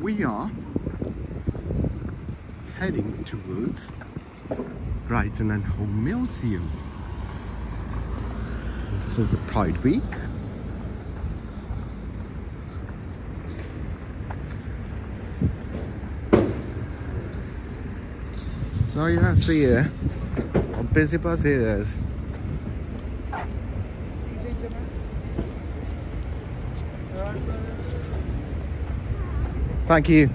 we are heading towards Brighton and Hove Museum. This is the Pride Week. So you can see here, how busy bus it is. Thank you.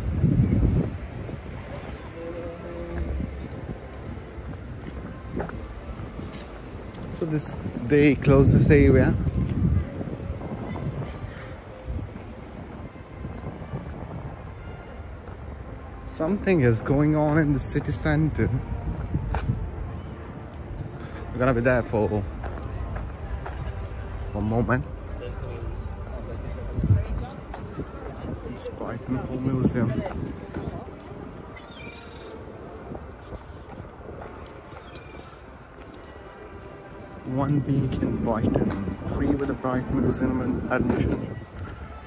So this they close this area. Something is going on in the city center. We're gonna be there for, for a moment. Brighton Hove Museum. One week in Brighton, free with a Brighton Museum and admission.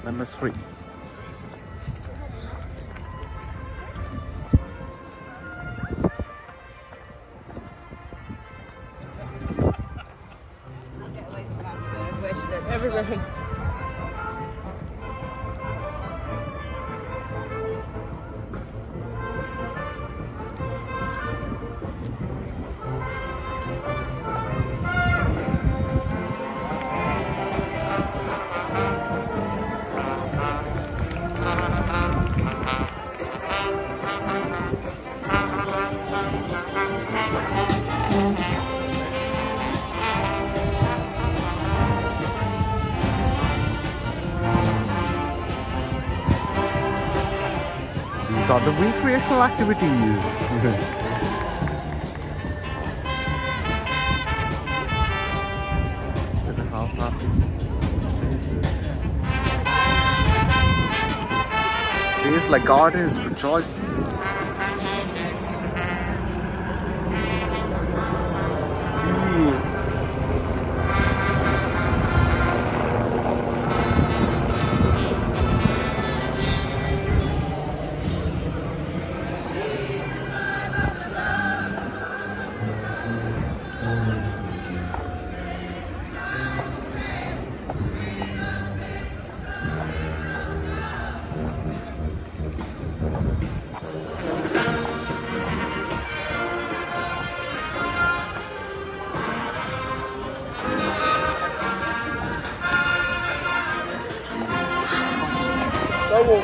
Members free. Everywhere. These are the recreational activities. Feels like God is rejoicing. So,